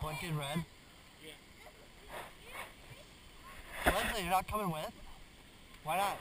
blinking red? Yeah. Leslie, you're not coming with? Why not?